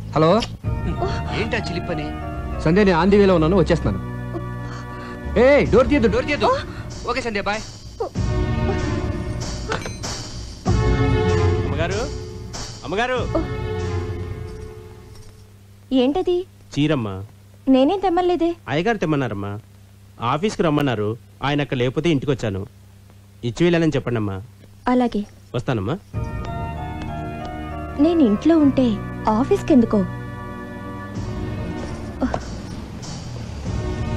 Hello? ఏంటా చిలిపని? సంధ్య నేను ఆంధీ వేలో ఉన్నాను వచ్చేస్తున్నాను. ఏ డోర్ తీయద్దు డోర్ తీయద్దు. Okay Sandhya bye. అమ్మగారు అమ్మగారు. ఏంటది? చీరమ్మ. నేనేం తెమ్మలేదే అయ్యగారు తెమ్మన్నారమ్మా. ఆఫీస్కి రమ్మన్నారు. ఆయన అక్కడ లేకపోతే ఇంటికి వచ్చాను ఇచ్చి వెళ్ళానని చెప్పండమ్మా. అలాగే. వస్తానమ్మా. నేను ఇంట్లో ఉంటే ఆఫీస్కి ఎందుకో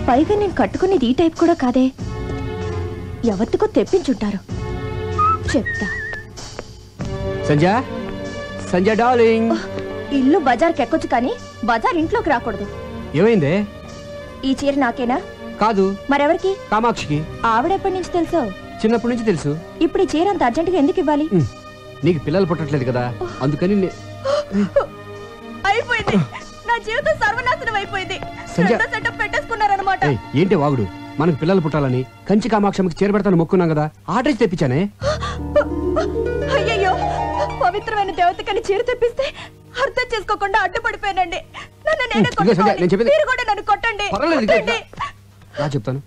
పైగా నేను కట్టుకునేది ఈ టైప్ కూడా కాదే. ఎవరికో తెప్పించుంటారు. చెప్తా. సంధ్య? సంధ్య డార్లింగ్. ఇల్లు బజార్కి ఎక్కొచ్చు కానీ బజార్ ఇంట్లోకి రాకూడదు. ఏమైందే? ఈ చీర నాకేనా? కాదు. మరెవరికి? కామాక్షికి. ఆవిడెప్పటి నుంచి తెలుసో? చిన్నప్పటి నుంచి తెలుసు. ఇప్పుడు ఈ చీర అంత అర్జెంటుగా ఎందుకు ఇవ్వాలి? నీకు పిల్లలు పుట్టట్లేదు కదా. అందుకని అయిపోయింది. నా జీవితం సర్వనాశనం అయిపోయింది. సెటప్ పెట్టేసుకున్నారనమాట ఏంటి వాగుడు? మనకు పిల్లలు పుట్టాలని కంచి కామాక్షమికి చేరబెడతాను మొక్కున్నాం కదా ఆర్డర్ తెప్పించానే? అయ్యయ్యో పవిత్రమైన దేవతకని చీర తెప్పిస్తే అర్థం చేసుకోకుండా అడ్డుపడిపోయానండి. నన్ను కొట్టండి. చెప్తాను.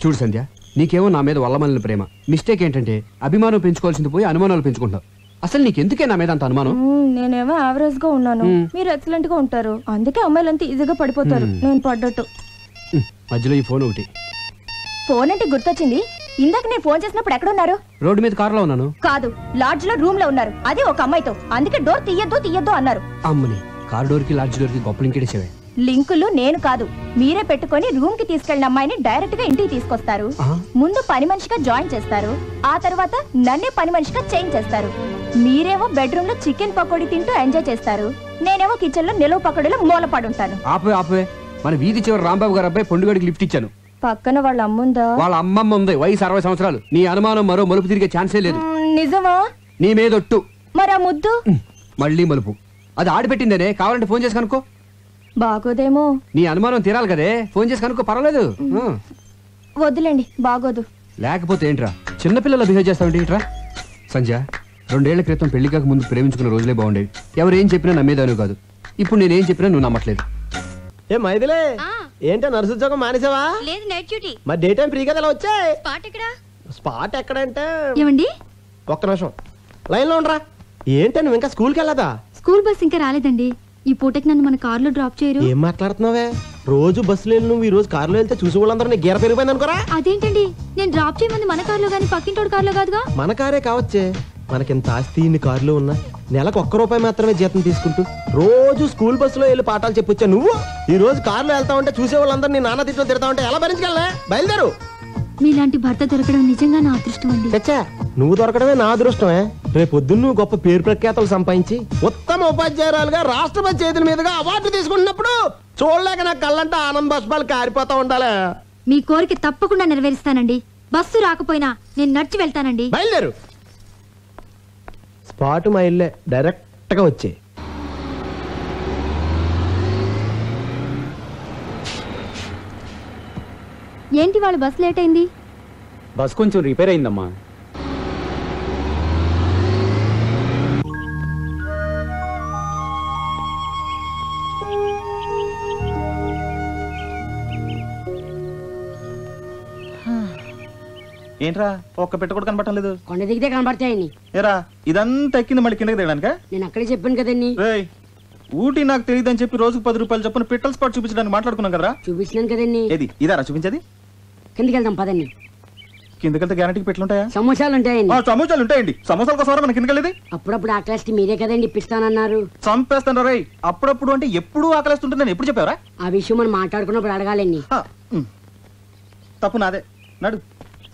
చూడు సంధ్య నీకేమో నా మీద వల్లమల్లిన ప్రేమ. మిస్టేక్ ఏంటంటే అభిమానం పెంచుకోవాల్సింది పోయి అనుమానాలు పెంచుకుంటావు అసలు నీకెందుకే నా మీద అంత అనుమానం? మ్మ్, నేనేమో యావరేజ్గా ఉన్నాను. మీరు ఎక్సలెంట్గా ఉంటారు. అందుకే అమ్మాయిలంతా ఈజీగా పడిపోతారు. నేను పడ్డట్టు. ఉమ్, మధ్యలో ఈ ఫోన్ ఒకటి. ఫోన్ అంటే గుర్తొచ్చింది. ఇందాక నేను ఫోన్ చేసినప్పుడు ఎక్కడున్నారు రోడ్డు మీద కారులో ఉన్నాను. కాదు లాడ్జ్లో రూమ్లో ఉన్నారు. అది ఒక అమ్మాయితో. అందుకే డోర్ తీయద్దు తీయద్దు అన్నారు. అమ్మని కార్ డోర్కి లాడ్జ్ డోర్కి గొప్పలు ఇంకేసేవే లింకులు నేను కాదు మీరే పెట్టుకొని రూమ్కి తీసుకెళ్ళిన అమ్మాయిని డైరెక్ట్గా ఇంటికి తీసుకొస్తారు. ముందు పని మనిషిగా జాయిన్ చేస్తారు. ఆ తర్వాత నన్నే పని మనిషిగా చేంజ్ చేస్తారు. మీరేమో బెడ్రూమ్లో చికెన్ పకోడీ తింటూ ఎంజాయ్ చేస్తారు. నేనేమో కిచెన్లో నిలువ పకోడీలో మూలపడుంటాను. ఆపే ఆపే. మన వీధి చివరి రాంబాబు గారు అబ్బాయి పండుగడికి లిఫ్ట్ ఇచ్చాను. పక్కన వాళ్ళ అమ్ముందా? వాళ్ళ అమ్మమ్మ ఉంది వయసు అరవై సంవత్సరాలు. నీ అనుమానం మరో మలుపు తిరిగే ఛాన్సే లేదు. నిజమా? నీ మీదొట్టు మరి ఆ ముద్దు మళ్ళీ మలుపు. అది ఆడిపెట్టిందనే? కావాలంటే ఫోన్ చేసి కనుక్కో. బాగోదేమో. నీ అనుమానం తీరాలి కదే. ఫోన్ చేసి కనుక్కో పర్వాలేదు. వద్దులేండి బాగోదు. లేకపోతే ఏంట్రా? చిన్నపిల్లలు బిహేవ్ చేస్తావంటే ఏంట్రా? సంజయ్ రెండేళ్ళ క్రితం పెళ్ళి కాక ముందు ప్రేమించుకున్న రోజులే బాగుండేవి. ఎవరేం చెప్పినా నమ్మేదాను కాదు. ఇప్పుడు నేనేం చెప్పినా నువ్వు నమ్మట్లేదు. ఏ మైదిలే ఏంటో నర్సు ఉద్యోగం మానేసావా? లేదు నైట్ డ్యూటీ. మరి డే టైం ఫ్రీ కదా ఇలా వచ్చాయి స్పాట్ ఎక్కడ? స్పాట్ ఎక్కడంటే? ఏమండి? ఒక్క నిమిషం. లైన్లో ఉండరా. ఏంటి నువ్వు ఇంకా స్కూల్కి వెళ్ళదా? స్కూల్ బస్ ఇంకా రాలేదండి. ఈ పూటకి నన్ను మన కార్లో డ్రాప్ చేయరు. ఏం మాట్లాడుతున్నావే? రోజు బస్సులో వెళ్ళి నువ్వు ఈ రోజు కారులో వెళ్తే చూసి వాళ్ళందరూ నీ గీర పెరిగిపోయింది అనుకోరా? అదేంటండి? నేను డ్రాప్ చేయమంది మన కార్లో గానీ పక్కింటోడు కార్లో కాదుగా? మన కారే కావచ్చే. మనకింత ఆస్తి ఇన్ని కారులో ఉన్నా నెలకు ఒక్క రూపాయి మాత్రమే జీతం తీసుకుంటూ రోజు స్కూల్ బస్సులో వెళ్ళి పాఠాలు చెప్పొచ్చా నువ్వు? ఈ రోజు కారులో వెళ్తా ఉంటే చూసే వాళ్ళందరూ నీ నాన్న తిట్లో తిడతా ఉంటే ఎలా భరించగలనే? బయలుదేరు. మీలాంటి భర్త దొరకడం నిజంగా నా అదృష్టం అండి. నువ్వు దొరకడమే నా అదృష్టమే. రేపు పొద్దున్న నువ్వు గొప్ప పేరు ప్రఖ్యాతలు సంపాదించి ఉత్తమ ఉపాధ్యాయురాలుగా రాష్ట్రపతి చేతుల మీదుగా అవార్డు తీసుకున్నప్పుడు చూడలేక నా కళ్ళంటే ఆనంద బాష్పాలు కారిపోతా ఉండాలి. మీ కోరిక తప్పకుండా నెరవేరుస్తానండి. బస్సు రాకపోయినా నేను నడిచి వెళ్తానండి. బయలుదేరు. స్పాట్ మా ఇల్లే డైరెక్ట్గా వచ్చే. ఏంటి వాళ్ళ బస్ లేట్ అయింది? బస్ కొంచెం రిపేర్ అయిందమ్మా. ఏంట్రా? ఒక్క పెట్ట కూడా కనపడటం లేదు. కొండ దిగితే కనబడతాయండి ఏరా ఇదంతా ఎక్కింది మళ్ళీ కిందకి దిగడానిక నేను అక్కడే చెప్పాను కదండి. రేయ్ ఊటీ నాకు తెలియదని చెప్పి రోజుకు పది రూపాయలు చొప్పున పిట్టల స్పాట్ చూపించడానికి మాట్లాడుకున్నాం కదరా? చూపించినాను కదండి. ఏది? ఇదారా చూపించేది? కిందికి వెళ్దాం పదండి. కిందకెళ్తే గ్యారంటీకి పెట్లుంటాయా సమోసాలు ఉంటాయండి. సమోసాలు ఉంటాయండి. సమోసాల కోసం మన కిందకెళ్ళేది అప్పుడప్పుడు ఆకలిస్తే మీరే కదండి ఇప్పిస్తానన్నారు. చంపేస్తాను రేయ్. అప్పుడప్పుడు అంటే ఎప్పుడు ఆకలిస్తుంటే నేను ఎప్పుడు చెప్పావరా? ఆ విషయం మనం మాట్లాడుకున్నప్పుడు అడగాలండి. తప్పు నాదే. నడు.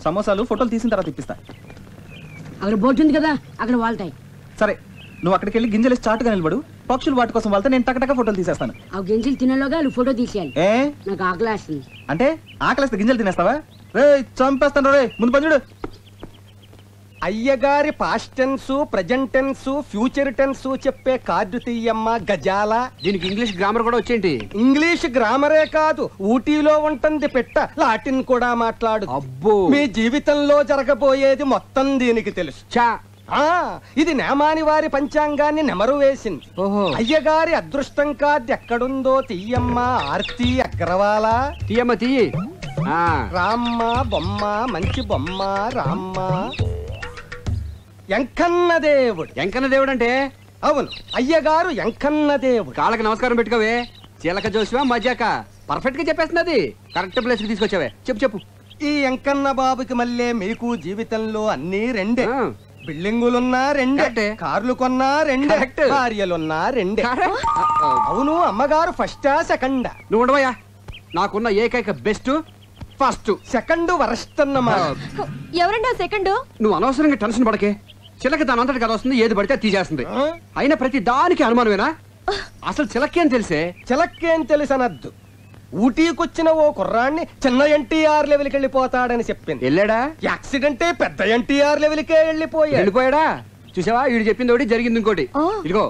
సమోసాలు ఫోటోలు తీసిన తర్వాత ఇప్పిస్తా. అక్కడ బోట్ ఉంది కదా అక్కడ వాళ్తాయి. సరే నువ్వు అక్కడికి వెళ్ళి గింజలు చాటుగా నిలబడు. పక్షులు వాటి కోసం వెళ్తే నేను టకటక ఫోటోలు తీసేస్తాను. ఆ గింజలు తినేలోగా వాళ్ళు ఫోటో తీసేయాలి. ఏ? నాకు ఆకలి అంటే ఆకలిస్తే గింజలు తినేస్తావా? రే చంపేస్తాను రే ముందు పని చూడు. అయ్యగారి past tense present tense future tense చెప్పే కార్డు తీయమ్మ గజాల. దీనికి ఇంగ్లీష్ గ్రామర్ కూడా వచ్చేంటి? ఇంగ్లీష్ గ్రామరే కాదు ఊటీలో ఉంటుంది పెట్ట లాటిన్ కూడా మాట్లాడు. అబ్బో. మీ జీవితంలో జరగబోయేది మొత్తం దీనికి తెలుసు. చా ఆ ఇది నేమాని వారి పంచాంగాన్ని నెమరు వేసింది. ఓహో. అయ్యగారి అదృష్టం కార్డు ఎక్కడుందో తీయమ్మ ఆర్తి అగ్రవాల. తీయమ్మ తీయి. రామ్మ బొమ్మ మంచి బొమ్మ రామ్మ. ఎంకన్న దేవుడు. ఎంకన్న దేవుడు అంటే అవును. అయ్యగారు ఎంకన్న దేవుడు. కాళ్ళకి నమస్కారం పెట్టుకోవే. చీలక జోసివా మజాక పర్ఫెక్ట్గా చెప్పేస్తున్నది కరెక్ట్ ప్లేస్కి తీసుకొచ్చావే. చెప్పు చెప్పు. ఈ ఎంకన్న బాబుకి మళ్ళీ మీకు జీవితంలో అన్ని రెండే. బిల్డింగులున్నా రెండే. కార్లు కొన్నా రెండే. భార్యలున్నా రెండే. అవును అమ్మగారు ఫస్టా సెకండా? నువ్వు ఉండవయ్యా. నాకున్న ఏకైక బెస్ట్ ఫస్ట్. సెకండ్ వరస్ట్ అన్నమాట ఎవరండి ఆ సెకండ్? నువ్వు అనవసరంగా టెన్షన్ పడకే. చిలక దాని అంతటి కదా వస్తుంది ఏది పడితే తీసేస్తుంది? అయినా ప్రతి దానికి అనుమానమేనా? అసలు చిలకేం తెలిసే? చిలక్కేం తెలుసనద్దు ఊటీకొచ్చిన ఓ కుర్రాన్ని చిన్న ఎన్టీఆర్ లెవెల్కి వెళ్ళిపోతాడని చెప్పింది. వెళ్ళాడా? యాక్సిడెంటే పెద్ద ఎన్టీఆర్ లెవెల్కే వెళ్ళిపోయాడు. వెళ్ళిపోయాడా? చూసావా? వీడు చెప్పింది ఒకటి జరిగింది ఇంకోటి. ఇదిగో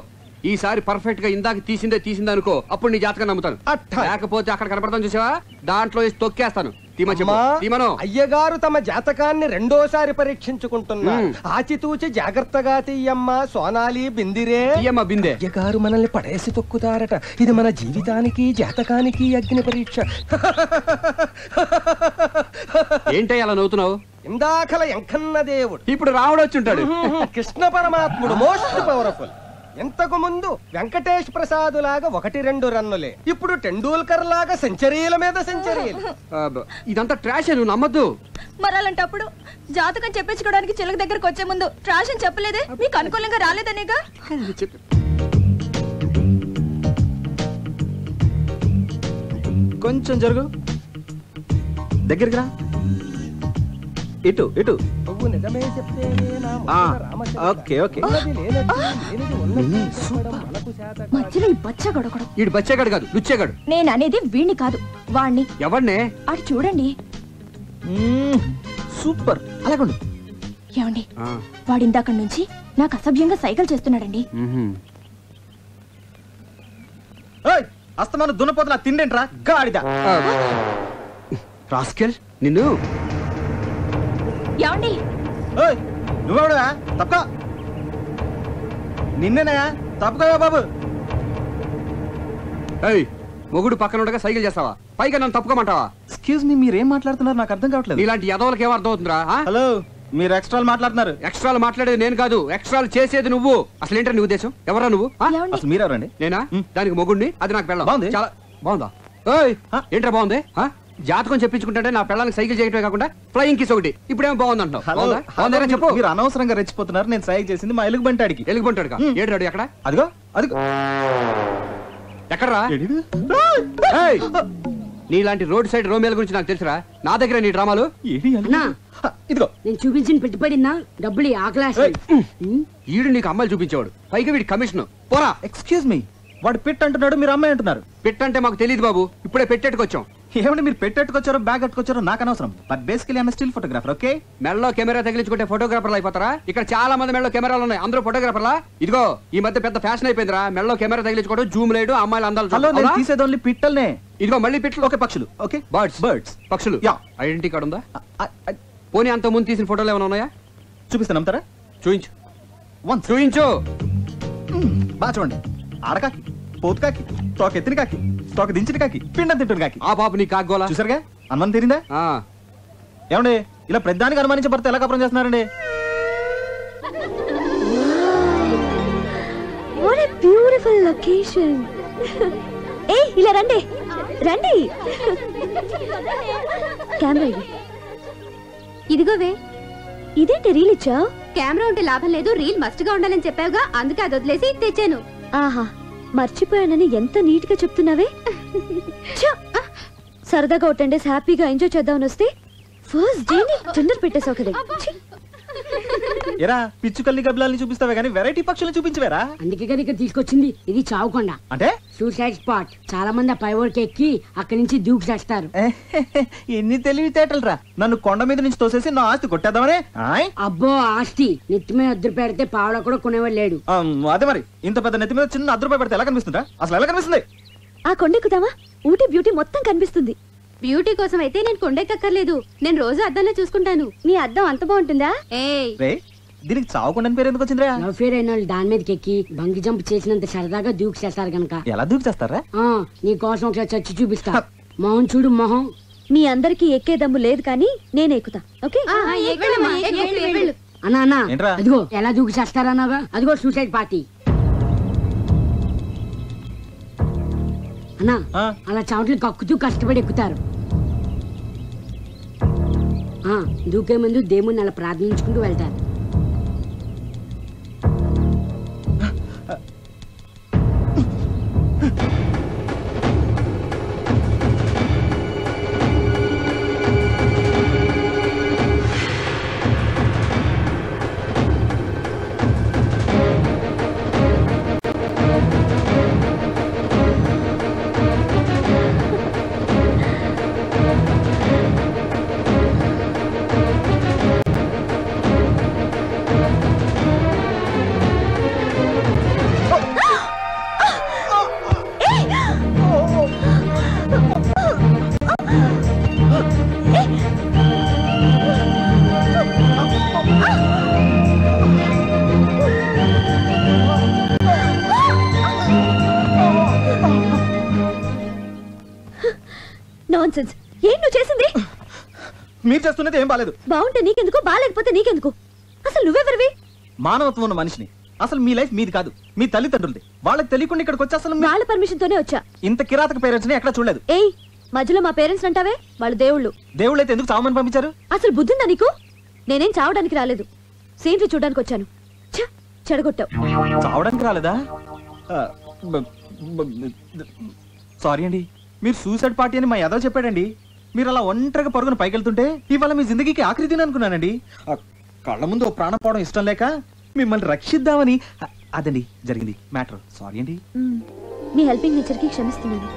ఈసారి పర్ఫెక్ట్గా ఇందాక తీసిందే తీసిందే అనుకో అప్పుడు నీ జాతకం నమ్ముతాను. అట్టా. లేకపోతే అక్కడ కనపడతాను చూసావా? దాంట్లో వేసి తొక్కేస్తాను. అయ్యగారు తమ జాతకాన్ని రెండోసారి పరీక్షించుకుంటున్నారు. ఆచితూచి జాగ్రత్తగా తీయమ్మ సోనాలి బిందిరే. బిందె. అయ్యగారు మనల్ని పడేసి తొక్కుతారట. ఇది మన జీవితానికి జాతకానికి అగ్ని పరీక్ష. ఏంటయ్య అలా నవ్వుతున్నావు? ఇందాకల ఎంకన్న దేవుడు. ఇప్పుడు రావడం వచ్చి ఉంటాడు. కృష్ణ పరమాత్ముడు మోస్ట్ పవర్ఫుల్. ఇంతకు ముందు వెంకటేష్ ప్రసాద్ లాగా ఒకటి రెండు రన్నులే. ఇప్పుడు టెండూల్కర్ లాగా సెంచరీల మీద సెంచరీలు. ఇదంతా ట్రాష్ నువ్వు నమ్మద్దు. మరి అలాంటప్పుడు జాతకం చెప్పించుకోవడానికి చిలక దగ్గరకు వచ్చే ముందు ట్రాష్ అని చెప్పలేదే? మీకు అనుకూలంగా రాలేదనేగా? చెప్పు. కొంచెం జరుగు. దగ్గరికి రా. ఇటు ఇటు. నువ్వు నిజమే చెప్తేనే నా ఆ, ముందున రామచంద్ర. Okay okay. ఉన్నది లేనట్టు, లేనిది ఉన్నట్టు చెప్పడం మనకు చేత కాదు. మధ్యలో ఈ బచ్చేగాడు కాదు లుచ్చేగాడు. నేను అనేది వీణ్ణి కాదు వాణ్ణి. ఎవరినే అటు చూడండి. మ్మ్, సూపర్. అలాగుండు. ఏమండి? వాడిందాక నుంచి నాకు అసభ్యంగా సైకిల్ చేస్తున్నాడండి. ఏయ్, అస్తమాను దున్నపోతున్నా తిండేంట్రా? గాడిద. రాస్కెల్ నిన్ను? ఏమండి? ఏయ్, నువ్వెవడువా తప్పక నిన్నేనా తప్పగా బాబు. ఏయ్ మొగుడు పక్కన ఉండగా సైకిల్ చేస్తావా? పైగా నన్ను తప్పుకోమంటావా? ఎక్స్క్యూజ్ మీ మీరేం మాట్లాడుతున్నారు? నాకు అర్థం కావట్లేదు. నీలాంటి యదవులకి ఏం అర్థం అవుతుందిరా ఆ? హలో మీరు ఎక్స్ట్రా మాట్లాడుతున్నారు. ఎక్స్ట్రాలు మాట్లాడేది నేను కాదు ఎక్స్ట్రాలు చేసేది నువ్వు. అసలు ఏంటో నీ ఉద్దేశం? ఎవరా నువ్వు? అసలు మీరెవరండి? నేనా. దానికి మొగుడిని అది నాకు పెళ్ళం. బాగుంది. చాలా బాగుందా? ఏంట్రా బాగుంది? ఆ? జాతకం చెప్పించుకుంటే నా పిల్లలకి సైకిల్ చేయటమే కాకుండా ఫ్లయింగ్ కిస్ ఒకటి. ఇప్పుడేమో బాగుంది? చెప్పు. మీరు- అనవసరంగా రెచ్చిపోతున్నారు. నేను సైక్ చేసింది మా ఎలుగు బంటాడికి ఎలుగుబంటాడు. ఏడు ఎక్కడ? అదిగో అదిగో. ఎక్కడ్రా! నీలాంటి రోడ్ సైడ్ రోమేల గురించి నాకు తెలుసురా. నా దగ్గర నీ డ్రామాలు? ఏడి ఎలుగు? అన్నా హ, ఇదిగో. నేను చూపించిన పెట్టుబడినా డబ్బులు ఆకలేసి ఈడు నీకు అమ్మాయిలు చూపించేవాడు. పైగా వీడి కమిషన్. పోరా. ఎక్స్క్యూజ్ మీ వాడు పిట్ అంటున్నాడు మీరు అమ్మాయి అంటున్నారు. పెట్టంటే మాకు తెలియదు బాబు. ఇప్పుడే పెట్టేట్టుకొచ్చాం. ఏమంటే మీరు పెట్టెట్టుకొచ్చారో బ్యాగ్ కట్టుకొచ్చారో నాకు అనవసరం. But basically I'm still photographer okay మెడలో కెమెరా తగిలించుకుంటే ఫోటోగ్రాఫర్లు అయిపోతారా? ఇక్కడ చాలా మంది మెడలో కెమెరాలు ఉన్నాయి. అందరూ ఫోటోగ్రాఫర్లా ఇదిగో ఈ మధ్య పెద్ద ఫ్యాషన్ అయిపోయిందిరా. మెడలో కెమెరా తగిలించుకోవడం జూమ్ లేడు అమ్మాయిలు అందాలు హలో. నేను? తీసేది ఓన్లీ పిట్టల్నే. ఇదిగో మళ్ళీ పిట్లు ఓకే పక్షులు. ఓకే? బర్డ్స్ బర్డ్స్ పక్షులు. యా. ఐడెంటిటీ కార్డు ఉందా? పోనీ అంత ముందు తీసిన ఫోటోలు ఏమైనా ఉన్నాయా? చూపిస్తాను నమ్ముతారా? చూయించు. వన్ చూయించు. బాగా చూడండి. ఆడకాకి పోతు కాకి తోక ఎత్తిన కాకి తోక దించిన కాకి పిండం తింటున్న కాకి. ఆ పాప నీ కాగోలా చూసారుగా? అనుమానం తీరిందా? ఆ, ఏమండి ఇలా ప్రతిదానికి అనుమానించే భర్త ఎలా కపరం చేస్తున్నారండి? వాట్ ఏ బ్యూటిఫుల్ లొకేషన్ ఏ ఇలా రండి. రండి. కెమెరా ఇది. ఇదిగోవే ఇదేంటి రీల్ ఇచ్చా కెమెరా ఉంటే లాభం లేదు రీల్ మస్ట్గా ఉండాలని చెప్పావుగా అందుకే అది వదిలేసి తెచ్చాను. ఆహా. మర్చిపోయానని ఎంత నీట్గా చెప్తున్నావే సరదాగా ఒక టెన్ డేస్ హ్యాపీగా ఎంజాయ్ చేద్దామని వస్తే ఫస్ట్ డేని తొందర పెట్టేసావు కదా. ఎరా పిచ్చు కల్లి గబ్బిలాల్ని చూపిస్తావే కానీ వెరైటీ పక్షుల్ని చూపించవేరా? అందుకే కదా ఇక్కడ తీసుకొచ్చింది ఇది చావుకొండ. అంటే? సూసైడ్ స్పాట్ చాలా మంది ఆ పై ఊరికి ఎక్కి అక్కడి నుంచి దూకి చేస్తారు. ఎన్ని తెలివితేటలు రా నన్ను కొండ మీద నుంచి తోసేసి నా ఆస్తి కొట్టేద్దామనే? ఆయ్? అబ్బో ఆస్తి. నెత్తి మీద అద్దరు పెడితే పావడ కూడా కొనేవాడు లేడు. ఆ, అదే మరి. ఇంత పెద్ద నెత్తి మీద చిన్న రూపాయి పెడితే ఎలా కనిపిస్తుందా అసలు ఎలా కనిపిస్తుంది? ఆ కొండెక్కుదామా ఊటీ బ్యూటీ మొత్తం కనిపిస్తుంది. బ్యూటీ కోసం అయితే నేను కొండెక్కర్లేదు నేను రోజు అద్దంలో చూసుకుంటాను. నీ అద్దం అంత బాగుంటుందా? ఏయ్ రే దీనికి చావకుండా పేరు ఎందుకు వచ్చిందిరా? లవ్ ఫేర్ అయిన వాళ్ళు దాని మీదకి ఎక్కి బంగి జంప్ చేసినంత సరదాగా దూకి చేస్తారు గనక. ఎలా దూకి చేస్తారా? ఆ, నీ కోసం ఒకసారి చచ్చి చూపిస్తా. మొహం చూడు మొహం. మీ అందరికి ఎక్కే దమ్ము లేదు కానీ నేను ఎక్కుతా. ఓకే? అన్నా అన్నా ఏంట్రా? అదిగో ఎలా దూకి చేస్తారన్నాగా అదిగో సూసైడ్ పార్టీ అన్నా ఆ. అలా చవట్లు కక్కుతూ కష్టపడి ఎక్కుతారు. ఆ, దూకే ముందు దేవుణ్ణి అలా ప్రార్థించుకుంటూ వెళ్తారు. నాన్ సెన్స్ ఏం నువ్వు చేసింది? మీరు చేస్తున్నది ఏం బాలేదు. బాగుంటే నీకెందుకు? బాగాలేకపోతే నీకెందుకు? అసలు నువ్వెవరివి? మానవత్వం ఉన్న మనిషిని. అసలు మీ లైఫ్ మీది కాదు. మీ తల్లిదండ్రులది. వాళ్ళకి తెలియకుండా ఇక్కడికి వచ్చి అసలు మీ- వాళ్ళ పర్మిషన్ తోనే వచ్చా. ఇంత కిరాతక పేరెంట్స్ని ఎక్కడ చూడలేదు. ఏయ్ మధ్యలో మా పేరెంట్స్ అంటావే? వాళ్ళు దేవుళ్ళు. దేవుళ్ళు అయితే ఎందుకు చావమని పంపించారు? అసలు బుద్ధిందా నీకు? నేనేం చావడానికి రాలేదు. సీనరీ చూడడానికి వచ్చాను. ఛ, చెడగొట్టావు. చావడానికి రాలేదా? సారీ అండి. మీరు సూసైడ్ పార్టీ అని మా యాదవ్ చెప్పాడండి. మీరు అలా ఒంటరిగా పరుగున పైకెళ్తుంటే ఇవాళ మీ జిందగీకి ఆఖరి దిన అనుకున్నానండి. ఆ, కళ్ళ ముందు ఓ ప్రాణం పోవడం ఇష్టం లేక మిమ్మల్ని రక్షిద్దామని అదండి జరిగింది. మ్యాటర్ సారీ అండి. మ్మ్. మీ హెల్పింగ్ నేచర్కి క్షమిస్తున్నాను.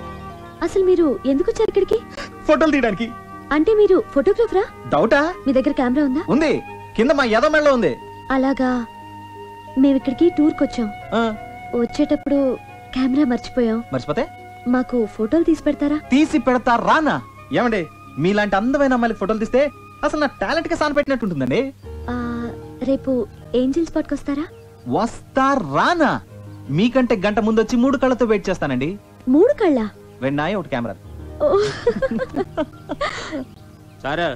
అసలు మీరు ఎందుకు వచ్చారు ఇక్కడికి? ఫోటోలు తీయడానికి. అంటే మీరు ఫోటోగ్రాఫరా? డౌటా మీ దగ్గర కెమెరా ఉందా? ఉంది. కింద మా యాదవ్ మెడలో ఉంది. అలాగా. మేము ఇక్కడికి టూర్కి వచ్చాం. ఆ, వచ్చేటప్పుడు కెమెరా మర్చిపోయాం. మర్చిపోతే? మాకు ఫోటోలు తీసి పెడతారా? తీసి పెడతా రానా? ఏమండి మీలాంటి అందమైన అమ్మాయిలకి ఫోటోలు తీస్తే అసలు నా టాలెంట్కి సాన పెట్టినట్టు ఉంటుందండి ఆ, రేపు ఏంజిల్ స్పాట్కి వస్తారా? వస్తా రానా? మీకంటే గంట ముందు వచ్చి మూడు కళ్ళతో వెయిట్ చేస్తానండి. మూడు కళ్ళ? వెన్నాయి ఒకటి కెమెరా. సారా.